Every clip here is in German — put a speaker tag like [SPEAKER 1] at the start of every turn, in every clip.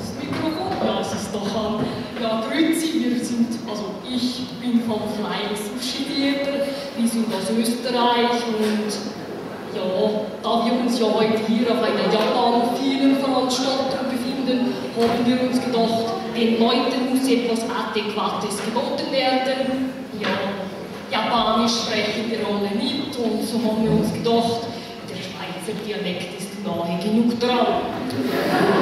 [SPEAKER 1] das Mikrofon? Ja, es ist doch an. Ja, grüezi, wir sind, also ich bin vom Flying Sushi Theater, wir sind aus Österreich und ja, da wir uns ja heute hier auf einer japan Veranstaltung befinden, haben wir uns gedacht, den Leuten muss etwas Adäquates geboten werden. Ja, Japanisch sprechen wir alle nicht und so haben wir uns gedacht, der Schweizer Dialekt ist nahe genug dran.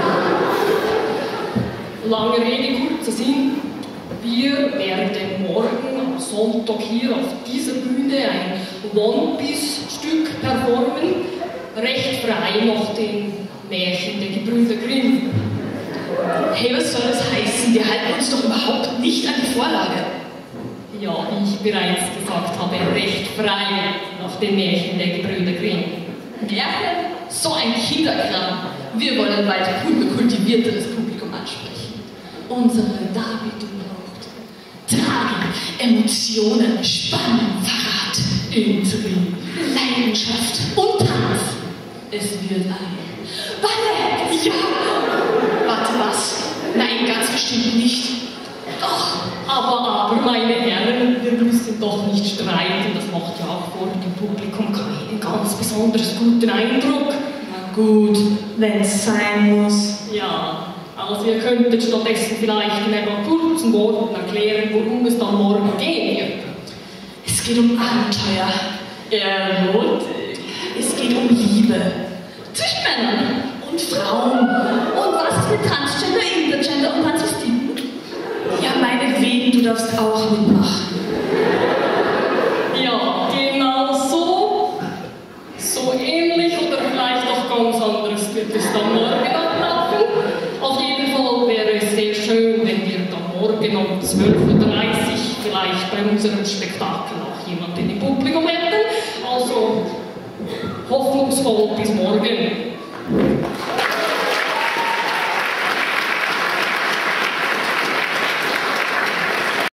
[SPEAKER 1] Lange Rede, kurzer Sinn. Wir werden morgen am Sonntag hier auf dieser Bühne ein One Piece-Stück performen, recht frei nach den Märchen der Gebrüder Grimm.
[SPEAKER 2] Hey, was soll das heißen? Wir halten uns doch überhaupt nicht an die Vorlage.
[SPEAKER 1] Ja, wie ich bereits gesagt habe, recht frei nach den Märchen der Gebrüder Grimm.
[SPEAKER 2] Märchen? So ein Kinderkram. Wir wollen weit kultivierteres Publikum ansprechen. Unsere Darbietung braucht Tragik, Emotionen, Spannung, Verrat, Intrigen, Leidenschaft und Tanz. Es wird ein Ballett, ja! Warte, was? Nein, ganz bestimmt nicht.
[SPEAKER 1] Doch, aber, aber, meine Herren, wir müssen doch nicht streiten. Das macht ja auch vor dem Publikum keinen ganz besonders guten Eindruck.
[SPEAKER 2] Na gut, wenn es sein muss.
[SPEAKER 1] Ja, also ihr könntet stattdessen vielleicht in etwa kurzen Worten erklären, worum es dann morgen gehen wird.
[SPEAKER 2] Es geht um Abenteuer.
[SPEAKER 1] Erotik.
[SPEAKER 2] Es geht um Liebe. Zwischen Männern und Frauen. Und was ist mit Transgender, Intergender und Transvestiten? Ja, meinetwegen, du darfst auch mitmachen.
[SPEAKER 1] Ja, genau so. So ähnlich oder vielleicht auch ganz anderes wird es dann morgen morgen um 12.30 Uhr vielleicht bei unserem Spektakel auch jemanden im Publikum hätten. Also hoffnungsvoll bis morgen.